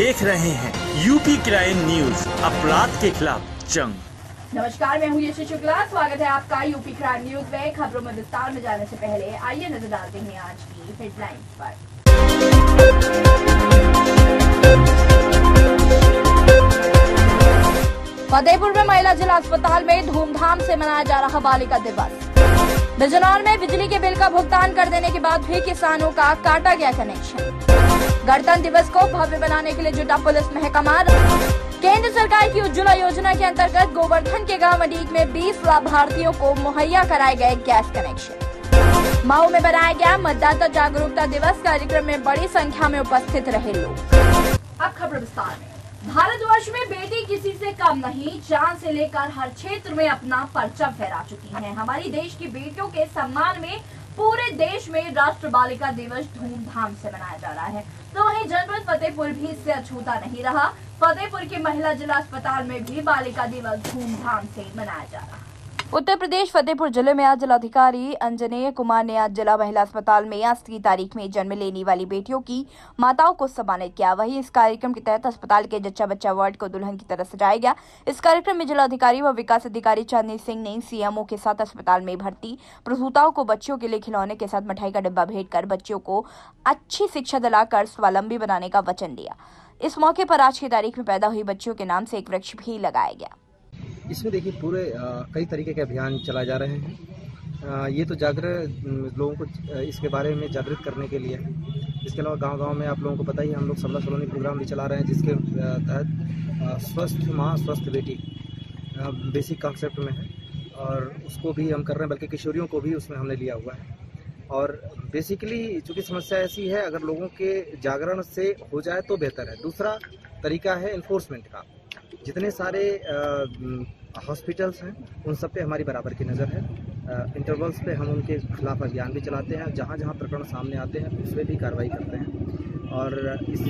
देख रहे हैं यूपी क्राइम न्यूज़ अपराध के खिलाफ जंग। नमस्कार, मैं हूँ यशी शुक्ला। स्वागत है आपका यूपी क्राइम न्यूज़ में। खबरों में विस्तार में जाने से पहले आइए नज़र डालते हैं आज की हेडलाइंस पर। फतेहपुर में महिला जिला अस्पताल में धूमधाम से मनाया जा रहा बालिका दिवस। बिजनौर में बिजली के बिल का भुगतान कर देने के बाद भी किसानों का काटा गया कनेक्शन गणतंत्र दिवस को भव्य बनाने के लिए जुटा पुलिस महकमा केंद्र सरकार की उज्ज्वला योजना के अंतर्गत गोवर्धन के गाँव अडीक में 20 लाभार्थियों को मुहैया कराए गए गैस कनेक्शन। मऊ में बनाया गया मतदाता जागरूकता दिवस कार्यक्रम में बड़ी संख्या में उपस्थित रहे लोग। अब खबर विस्तार में। भारतवर्ष में बेटी किसी से कम नहीं चाँद से लेकर हर क्षेत्र में अपना परचम फहरा चुकी हैं। हमारी देश की बेटियों के सम्मान में पूरे देश में राष्ट्र बालिका दिवस धूमधाम से मनाया जा रहा है। तो वहीं जनपद फतेहपुर भी इससे अछूता नहीं रहा। फतेहपुर के महिला जिला अस्पताल में भी बालिका दिवस धूमधाम से मनाया जा रहा है। उत्तर प्रदेश फतेहपुर ज़िले में आज जिलाधिकारी अंजनेय कुमार ने आज जिला महिला अस्पताल में आज की तारीख में जन्म लेने वाली बेटियों की माताओं को सम्मानित किया। वहीं इस कार्यक्रम के तहत अस्पताल के जच्चा बच्चा वार्ड को दुल्हन की तरह सजाया गया। इस कार्यक्रम में जिलाधिकारी व विकास अधिकारी चांदनी सिंह ने सीएमओ के साथ अस्पताल में भर्ती, प्रसूताओं को बच्चियों के लिए खिलौने के साथ मिठाई का डिब्बा भेंट कर बच्चियों को अच्छी शिक्षा दिलाकर स्वावलंबी बनाने का वचन दिया। इस मौके पर आज की तारीख में पैदा हुई बच्चियों के नाम से एक वृक्ष भी लगाया गया। इसमें देखिए पूरे कई तरीके के अभियान चलाए जा रहे हैं। ये तो जागृत लोगों को इसके बारे में जागृत करने के लिए। है इसके अलावा गांव-गांव में आप लोगों को पता ही हम लोग सबला सलोनी प्रोग्राम भी चला रहे हैं, जिसके तहत स्वस्थ माँ, स्वस्थ बेटी बेसिक कॉन्सेप्ट में है। और उसको भी हम कर रहे हैं, बल्कि किशोरियों को भी उसमें हमने लिया हुआ है। और बेसिकली चूँकि समस्या ऐसी है, अगर लोगों के जागरण से हो जाए तो बेहतर है। दूसरा तरीका है इन्फोर्समेंट का। जितने सारे हॉस्पिटल्स हैं, उन सब पे हमारी बराबर की नज़र है। इंटरवल्स पे हम उनके खिलाफ अभियान भी चलाते हैं, जहाँ जहाँ प्रकरण सामने आते हैं, उस पर भी कार्रवाई करते हैं। और इस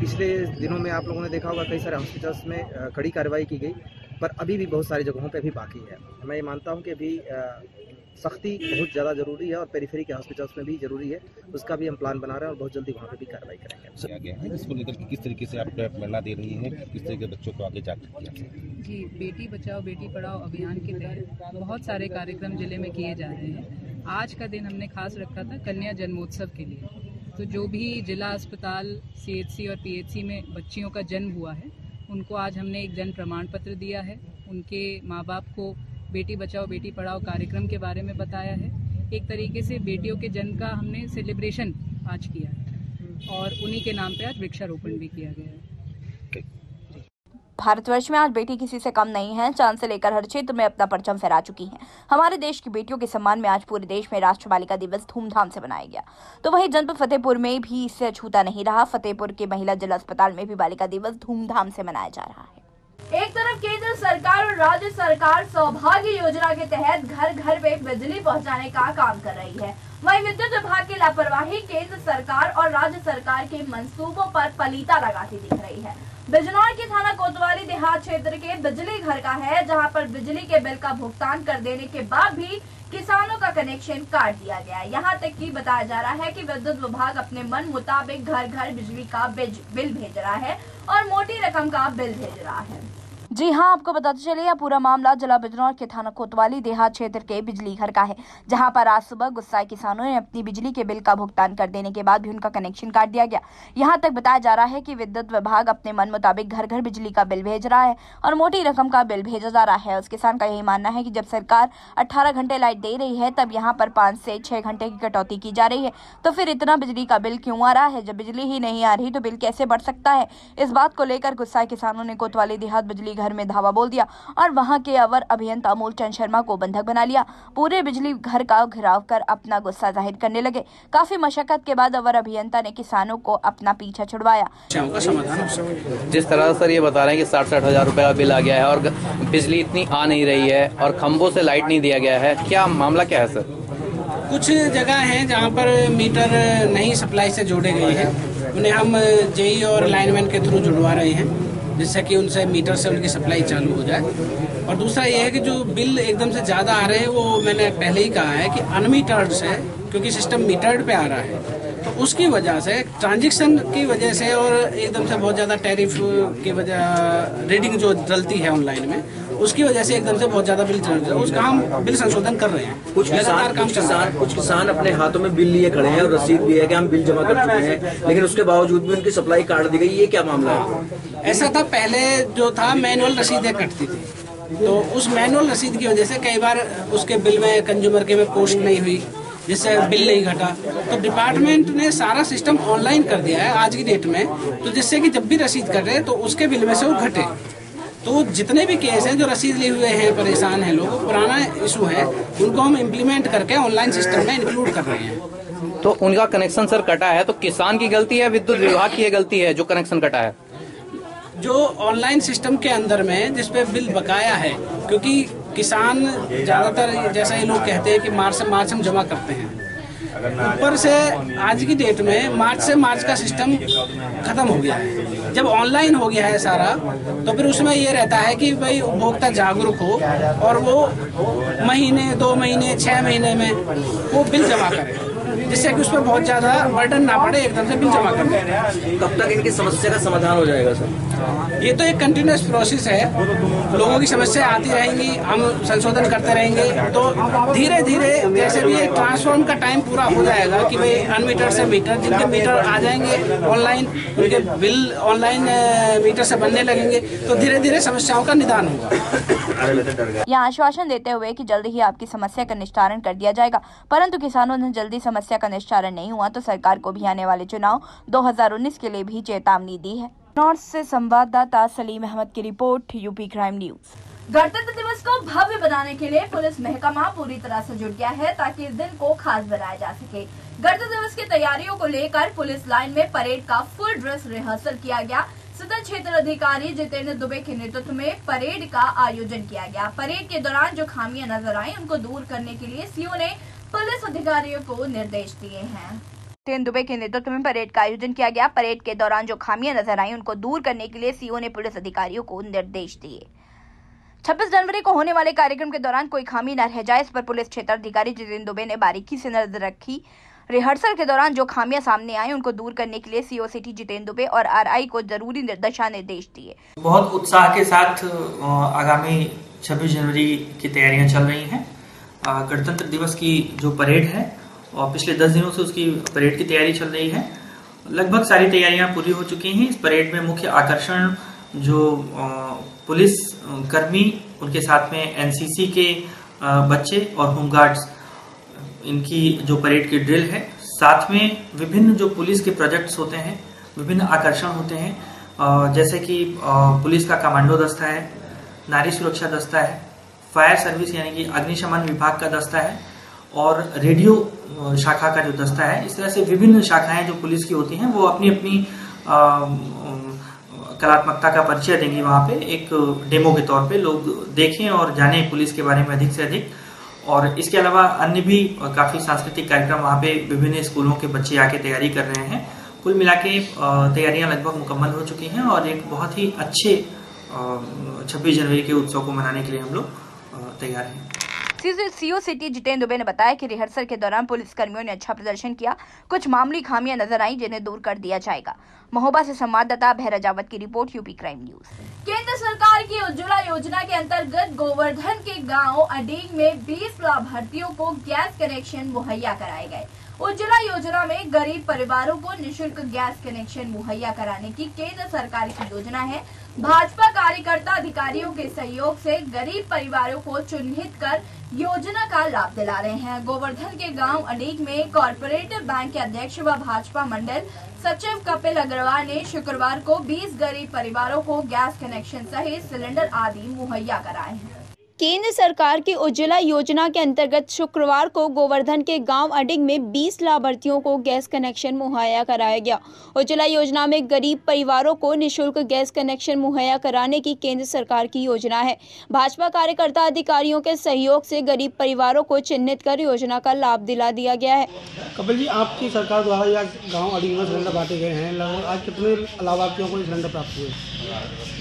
पिछले दिनों में आप लोगों ने देखा होगा, कई सारे हॉस्पिटल्स में कड़ी कार्रवाई की गई, पर अभी भी बहुत सारी जगहों पर अभी बाकी है। मैं ये मानता हूँ कि अभी सख्ती बहुत ज़्यादा ज़रूरी है और पेरीफेरी के हॉस्पिटल्स में भी ज़रूरी है। उसका भी हम प्लान बना रहे हैं और बहुत जल्दी वहाँ पे भी कार्रवाई करेंगे। इसको लेकर किस तरीके से आप प्रेरणा दे रही हैं किस तरह के बच्चों को आगे जागरूक किया जी बेटी बचाओ बेटी पढ़ाओ अभियान के तहत बहुत सारे कार्यक्रम ज़िले में किए जा रहे हैं। आज का दिन हमने खास रखा था कन्या जन्मोत्सव के लिए। तो जो भी जिला अस्पताल सीएचसी और पीएचसी में बच्चियों का जन्म हुआ है उनको आज हमने एक जन्म प्रमाण पत्र दिया है। उनके माँ बाप को बेटी बचाओ, बेटी पढ़ाओ कार्यक्रम के बारे में बताया है। एक तरीके से बेटियों के जन्म का हमने सेलिब्रेशन आज किया है। और उन्हीं के नाम पे आज वृक्षारोपण भी किया गया है। भारतवर्ष में आज बेटी किसी से कम नहीं है। चाँद से लेकर हर क्षेत्र में अपना परचम फहरा चुकी हैं। हमारे देश की बेटियों के सम्मान में आज पूरे देश में राष्ट्र बालिका दिवस धूमधाम से मनाया गया। तो वहीं जनपद फतेहपुर में भी इससे अछूता नहीं रहा। फतेहपुर के महिला जिला अस्पताल में भी बालिका दिवस धूमधाम से मनाया जा रहा है। एक तरफ़ केंद्र सरकार और राज्य सरकार सौभाग्य योजना के तहत घर घर में बिजली पहुँचाने का काम कर रही है। वहीं विद्युत विभाग की लापरवाही केंद्र सरकार और राज्य सरकार के मंसूबों पर पलीता लगाती दिख रही है। बिजनौर के थाना कोतवाली देहात क्षेत्र के बिजली घर का है, जहाँ पर बिजली के बिल का भुगतान कर देने के बाद भी किसानों का कनेक्शन काट दिया गया है। यहाँ तक कि बताया जा रहा है कि विद्युत विभाग अपने मन मुताबिक घर घर बिजली का बिल भेज रहा है और मोटी रकम का बिल भेज रहा है। जी हाँ आपको बताते चले यह पूरा मामला जिला बिजनौर के थाना कोतवाली देहात क्षेत्र के बिजली घर का है, जहाँ पर आज सुबह गुस्साए किसानों ने अपनी बिजली के बिल का भुगतान कर देने के बाद भी उनका कनेक्शन काट दिया गया। यहाँ तक बताया जा रहा है कि विद्युत विभाग अपने मन मुताबिक घर घर बिजली का बिल भेज रहा है और मोटी रकम का बिल भेजा जा रहा है। उस किसान का यही मानना है की जब सरकार अट्ठारह घंटे लाइट दे रही है, तब यहाँ पर पाँच से छह घंटे की कटौती की जा रही है। तो फिर इतना बिजली का बिल क्यों आ रहा है? जब बिजली ही नहीं आ रही तो बिल कैसे बढ़ सकता है? इस बात को लेकर गुस्साए किसानों ने कोतवाली देहात बिजली घर में धावा बोल दिया और वहाँ के अवर अभियंता मूलचंद शर्मा को बंधक बना लिया। पूरे बिजली घर का घिराव कर अपना गुस्सा ज़ाहिर करने लगे। काफ़ी मशक्कत के बाद अवर अभियंता ने किसानों को अपना पीछा छुड़वाया। जिस तरह सर ये बता रहे हैं कि साठ साठ हज़ार रूपए का बिल आ गया है और बिजली इतनी आ नहीं रही है और खंभों से लाइट नहीं दिया गया है क्या मामला क्या है सर? कुछ जगह हैं जहाँ पर मीटर नहीं सप्लाई से जोड़े गए हैं। उन्हें हम जेई और लाइनमैन के थ्रू जुड़वा रहे हैं। जिससे कि उनसे मीटर से उनकी सप्लाई चालू हो जाए। और दूसरा ये है कि जो बिल एकदम से ज़्यादा आ रहे हैं, वो मैंने पहले ही कहा है कि अनमीटर्ड से, क्योंकि सिस्टम मीटर्ड पे आ रहा है। उसकी वजह से ट्रांजेक्शन की वजह से और एकदम से बहुत ज़्यादा टैरिफ की वजह रीडिंग जो डलती है ऑनलाइन में उसकी वजह से एकदम से बहुत ज़्यादा बिल चल रहा है। उसका हम बिल संशोधन कर रहे हैं। कुछ लगातार काम है। किसान कुछ किसान अपने हाथों में बिल लिए खड़े हैं और रसीद भी है कि हम बिल जमा कर चुके हैं लेकिन उसके बावजूद भी उनकी सप्लाई काट दी गई ये क्या मामला है? ऐसा था पहले जो था मैनुअल रसीदें कटती थी। तो उस मैनुअल रसीद की वजह से कई बार उसके बिल में कंज्यूमर के में पोस्ट नहीं हुई। जिससे बिल नहीं घटा। तो डिपार्टमेंट ने सारा सिस्टम ऑनलाइन कर दिया है आज की डेट में। तो जिससे कि जब भी रसीद कटे तो उसके बिल में से वो घटे। तो जितने भी केस हैं जो रसीद लिए हुए हैं परेशान हैं लोग पुराना इशू है। उनको हम इम्प्लीमेंट करके ऑनलाइन सिस्टम में इंक्लूड कर रहे हैं। तो उनका कनेक्शन सर कटा है तो किसान की गलती है विद्युत विभाग की गलती है जो कनेक्शन कटा है? जो ऑनलाइन सिस्टम के अंदर में जिसपे बिल बकाया है क्योंकि किसान ज़्यादातर जैसा ये लोग कहते हैं कि मार्च से मार्च हम जमा करते हैं। ऊपर से आज की डेट में मार्च से मार्च का सिस्टम खत्म हो गया है। जब ऑनलाइन हो गया है सारा तो फिर उसमें ये रहता है कि भाई उपभोक्ता जागरूक हो और वो महीने, दो महीने छः महीने में वो बिल जमा करे। जिससे कि उस पर बहुत ज़्यादा बर्डन ना पड़े एकदम से बिल जमा कर दें कब तक इनकी समस्या का समाधान हो जाएगा सर? ये तो एक कंटिन्यूस प्रोसेस है। लोगों की समस्या आती रहेंगी हम संशोधन करते रहेंगे। तो धीरे धीरे जैसे भी ये ट्रांसफॉर्म का टाइम पूरा हो जाएगा कि भाई अनमीटर से मीटर जिनके मीटर आ जाएँगे ऑनलाइन उनके बिल ऑनलाइन मीटर से बनने लगेंगे तो धीरे धीरे समस्याओं का निदान होगा। यह आश्वासन देते हुए कि जल्द ही आपकी समस्या का निस्तारण कर दिया जाएगा। परंतु किसानों ने जल्दी समस्या का निस्तारण नहीं हुआ तो सरकार को भी आने वाले चुनाव 2019 के लिए भी चेतावनी दी है। नॉर्थ से संवाददाता सलीम अहमद की रिपोर्ट, यूपी क्राइम न्यूज़। गणतंत्र दिवस को भव्य बनाने के लिए पुलिस महकमा पूरी तरह से जुट गया है, ताकि इस दिन को खास बनाया जा सके। गणतंत्र दिवस की तैयारियों को लेकर पुलिस लाइन में परेड का फुल ड्रेस रिहर्सल किया गया। सदर क्षेत्र अधिकारी जितेंद्र दुबे के नेतृत्व में परेड का आयोजन किया गया। परेड के दौरान जो खामियाँ नज़र आई, उनको दूर करने के लिए सीओ ने पुलिस अधिकारियों को निर्देश दिए हैं। जितेंद्र दुबे के नेतृत्व में परेड का आयोजन किया गया। परेड के दौरान जो खामियाँ नज़र आई उनको दूर करने के लिए सीओ ने पुलिस अधिकारियों को निर्देश दिए। 26 जनवरी को होने वाले कार्यक्रम के दौरान कोई खामी न रह जाए इस पर पुलिस क्षेत्र अधिकारी जितेंद्र दुबे ने बारीकी से नज़र रखी। रिहर्सल के दौरान जो खामियाँ सामने आई उनको दूर करने के लिए सीओ सिटी जितेंद्र दुबे और आरआई को ज़रूरी दिशा निर्देश दिए। बहुत उत्साह के साथ आगामी 26 जनवरी की तैयारियाँ चल रही हैं। गणतंत्र दिवस की जो परेड है, और पिछले 10 दिनों से उसकी परेड की तैयारी चल रही है। लगभग सारी तैयारियाँ पूरी हो चुकी हैं। इस परेड में मुख्य आकर्षण जो पुलिस कर्मी, उनके साथ में एनसीसी के बच्चे और होमगार्ड्स इनकी जो परेड की ड्रिल है। साथ में विभिन्न जो पुलिस के प्रोजेक्ट्स होते हैं, विभिन्न आकर्षण होते हैं। जैसे कि पुलिस का कमांडो दस्ता है, नारी सुरक्षा दस्ता है फायर सर्विस यानी कि अग्निशमन विभाग का दस्ता है और रेडियो शाखा का जो दस्ता है, इस तरह से विभिन्न शाखाएँ जो पुलिस की होती हैं, वो अपनी अपनी कलात्मकता का परिचय देंगी वहाँ पे। एक डेमो के तौर पे लोग देखें और जानें पुलिस के बारे में अधिक से अधिक। और इसके अलावा अन्य भी काफ़ी सांस्कृतिक कार्यक्रम वहाँ पे विभिन्न स्कूलों के बच्चे आके तैयारी कर रहे हैं। कुल मिला के तैयारियाँ लगभग मुकम्मल हो चुकी हैं और एक बहुत ही अच्छे छब्बीस जनवरी के उत्सव को मनाने के लिए हम लोग तैयार हैं। सीओ सिटी जितेंद्र दुबे ने बताया कि रिहर्सल के दौरान पुलिस कर्मियों ने अच्छा प्रदर्शन किया। कुछ मामूली खामियाँ नज़र आई जिन्हें दूर कर दिया जाएगा। महोबा से संवाददाता भैरा जावत की रिपोर्ट यूपी क्राइम न्यूज़। केंद्र सरकार की उज्ज्वला योजना के अंतर्गत गोवर्धन के गाँव अडीग में 20 लाभार्थियों को गैस कनेक्शन मुहैया कराए गए। उज्ज्वला योजना में गरीब परिवारों को निशुल्क गैस कनेक्शन मुहैया कराने की केंद्र सरकार की योजना है। भाजपा कार्यकर्ता अधिकारियों के सहयोग से गरीब परिवारों को चिन्हित कर योजना का लाभ दिला रहे हैं। गोवर्धन के गाँव अडीग में कॉरपोरेटिव बैंक के अध्यक्ष व भाजपा मंडल सचिव कपिल अग्रवाल ने शुक्रवार को 20 गरीब परिवारों को गैस कनेक्शन सहित सिलेंडर आदि मुहैया कराए हैं। केंद्र सरकार की उज्ज्वला योजना के अंतर्गत शुक्रवार को गोवर्धन के गाँव अडिग में 20 लाभार्थियों को गैस कनेक्शन मुहैया कराया गया। उज्ज्वला योजना में गरीब परिवारों को निशुल्क गैस कनेक्शन मुहैया कराने की केंद्र सरकार की योजना है। भाजपा कार्यकर्ता अधिकारियों के सहयोग से गरीब परिवारों को चिन्हित कर योजना का लाभ दिला दिया गया है। कपिल जी आपकी सरकार द्वारा या गाँव अडिग में सिलेंडर बांटे गए हैं। लगभग आज कितने लाभार्थियों को सिलेंडर प्राप्त हुए?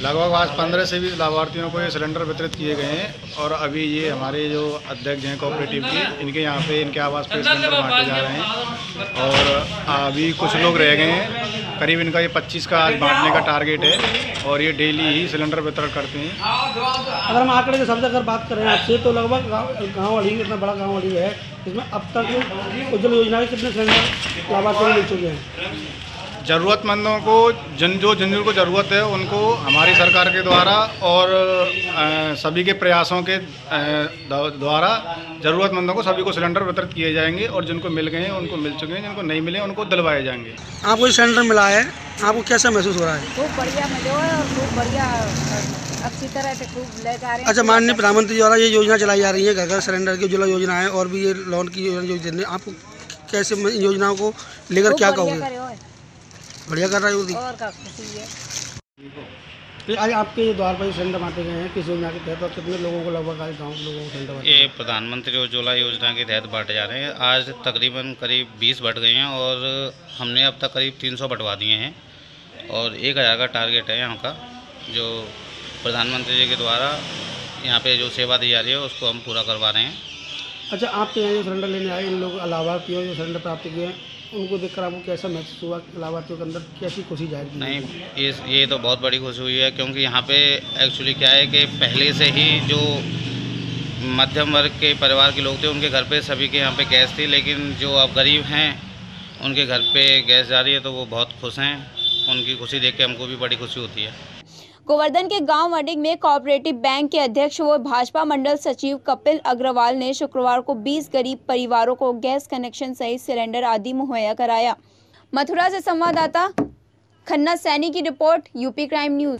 लगभग आज पंद्रह से बीस लाभार्थियों को ये सिलेंडर वितरित किए गए हैं। और अभी ये हमारे जो अध्यक्ष हैं कोऑपरेटिव के इनके यहाँ पे इनके आवास पे सिलेंडर बांटे जा रहे हैं। और अभी कुछ लोग रह गए हैं। करीब इनका ये 25 का आज बांटने का टारगेट है और ये डेली ही सिलेंडर वितरण करते हैं। अगर हम आंकड़े के शब्द अगर बात करें आपसे तो लगभग गाँव अड़ी इतना बड़ा गाँव अड़ी है इसमें अब तक उज्जवल योजना के कितने सिलेंडर लाभार्थियों को मिल चुके हैं? ज़रूरतमंदों को जन जो जन को ज़रूरत है उनको हमारी सरकार के द्वारा और सभी के प्रयासों के द्वारा ज़रूरतमंदों को सभी को सिलेंडर वितरित किए जाएँगे और जिनको मिल गए हैं उनको मिल चुके हैं जिनको नहीं मिले उनको दिलवाए जाएँगे। आपको सिलेंडर मिला है आपको कैसा महसूस हो रहा है? खूब बढ़िया मिलो है और खूब बढ़िया अच्छी तरह से खूब ले जा रहे हैं। अच्छा माननीय प्रधानमंत्री द्वारा ये योजना चलाई जा रही है घर घर सिलेंडर की उज्ज्वला योजना है और भी ये लोन की योजना आपको कैसे इन योजनाओं को लेकर क्या कहोगे। बढ़िया कर रहा है और है। आज आपके द्वार पर सिलेंडर बांटे गए हैं किस योजना के तहत और कितने लोगों को लगभग आज गाँव के लोगों को सिलेंडर बांटे ये प्रधानमंत्री उज्ज्वला योजना के तहत बांटे जा रहे हैं। आज तकरीबन करीब 20 बट गए हैं और हमने अब तक करीब 300 बंटवा दिए हैं और एक हज़ार का टारगेट है यहाँ का जो प्रधानमंत्री जी के द्वारा यहाँ पे जो सेवा दी जा रही है उसको हम पूरा करवा रहे हैं। अच्छा आपके यहाँ जो सिलेंडर लेने आए इन लोग लाभार्थियों जो सिलेंडर प्राप्त किए हैं उनको देखकर आपको कैसा महसूस हुआ लाभार्थियों के अंदर कैसी खुशी ज़ाहिर की नहीं इस ये तो बहुत बड़ी खुशी हुई है क्योंकि यहाँ पे एक्चुअली क्या है कि पहले से ही जो मध्यम वर्ग के परिवार के लोग थे उनके घर पे सभी के यहाँ पे गैस थी लेकिन जो अब गरीब हैं उनके घर पे गैस जा रही है तो वो बहुत खुश हैं। उनकी खुशी देख के हमको भी बड़ी खुशी होती है। गोवर्धन के गाँव अडिग में कोऑपरेटिव बैंक के अध्यक्ष व भाजपा मंडल सचिव कपिल अग्रवाल ने शुक्रवार को 20 गरीब परिवारों को गैस कनेक्शन सहित सिलेंडर आदि मुहैया कराया। मथुरा से संवाददाता खन्ना सैनी की report, UP crime news.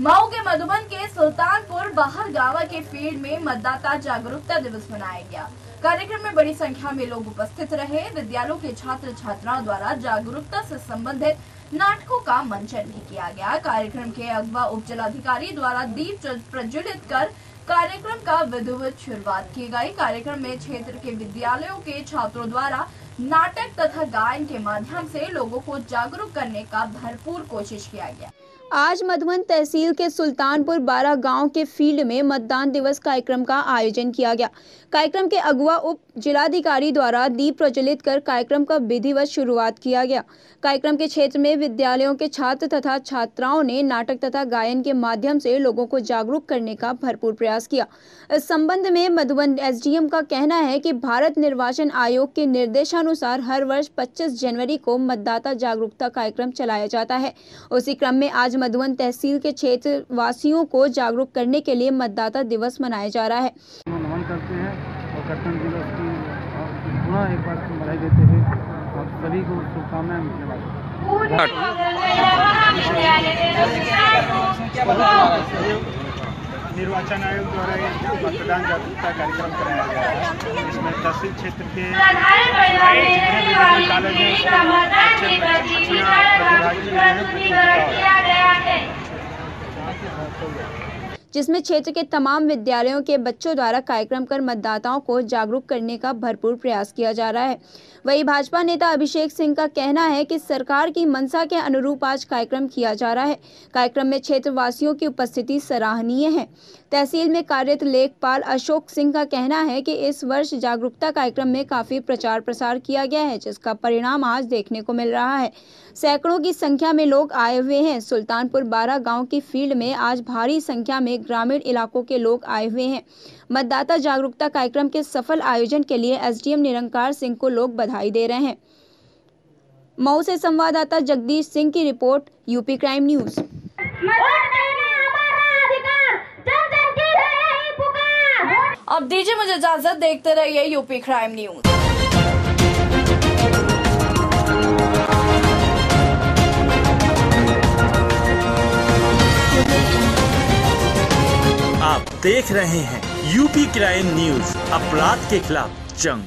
Mau के मधुबन के सुल्तानपुर बाहर गावा के फ़ील्ड में मतदाता जागरूकता दिवस मनाया गया। कार्यक्रम में बड़ी संख्या में लोग उपस्थित रहे। विद्यालयों के छात्र छात्राओं द्वारा जागरूकता से संबंधित नाटकों का मंचन भी किया गया। कार्यक्रम के अगवा उप जिलाधिकारी द्वारा दीप प्र- प्रज्वलित कर कार्यक्रम का विधिवत शुरुआत की गई। कार्यक्रम में क्षेत्र के विद्यालयों के छात्रों द्वारा नाटक तथा गायन के माध्यम से लोगों को जागरूक करने का भरपूर कोशिश किया गया। आज मधुबन तहसील के सुल्तानपुर बारह गाँव के फ़ील्ड में मतदान दिवस कार्यक्रम का आयोजन किया गया। कार्यक्रम के अगुआ उप जिलाधिकारी द्वारा दीप प्रज्वलित कर कार्यक्रम का विधिवत शुरुआत किया गया। कार्यक्रम के क्षेत्र में विद्यालयों के छात्र तथा छात्राओं ने नाटक तथा गायन के माध्यम से लोगों को जागरूक करने का भरपूर प्रयास किया। इस संबंध में मधुबन एसडीएम का कहना है कि भारत निर्वाचन आयोग के निर्देशानुसार हर वर्ष 25 जनवरी को मतदाता जागरूकता कार्यक्रम चलाया जाता है। उसी क्रम में आज मधुबन तहसील के क्षेत्र वासियों को जागरूक करने के लिए मतदाता दिवस मनाया जा रहा है नमन करते हैं और गणतंत्र दिवस की पुनः एक बार बधाई देते हुए आप सभी को शुभकामनाएँ धन्यवाद निर्वाचन आयोग द्वारा मतदान जागरूकता कार्यक्रम कराया गया है इसमें तहसील क्षेत्र के जितने भी कॉलेज हैं उसमें अच्छे बच्चियाँ प्रतिभागी हुए हैं प्रतियोगिता हो रही है। जिसमें क्षेत्र के तमाम विद्यालयों के बच्चों द्वारा कार्यक्रम कर मतदाताओं को जागरूक करने का भरपूर प्रयास किया जा रहा है। वहीं भाजपा नेता अभिषेक सिंह का कहना है कि सरकार की मंशा के अनुरूप आज कार्यक्रम किया जा रहा है। कार्यक्रम में क्षेत्रवासियों की उपस्थिति सराहनीय है। तहसील में कार्यरत लेखपाल अशोक सिंह का कहना है कि इस वर्ष जागरूकता कार्यक्रम में काफ़ी प्रचार प्रसार किया गया है, जिसका परिणाम आज देखने को मिल रहा है। सैकड़ों की संख्या में लोग आए हुए हैं। सुल्तानपुर बारह गाँव की फ़ील्ड में आज भारी संख्या में ग्रामीण इलाकों के लोग आए हुए हैं। मतदाता जागरूकता कार्यक्रम के सफल आयोजन के लिए एसडीएम निरंकार सिंह को लोग बधाई दे रहे हैं। मऊ से संवाददाता जगदीश सिंह की रिपोर्ट, यूपी क्राइम न्यूज़। अब दीजिए मुझे इजाज़त, देखते रहिए यूपी क्राइम न्यूज़। देख रहे हैं यूपी क्राइम न्यूज़ अपराध के खिलाफ जंग।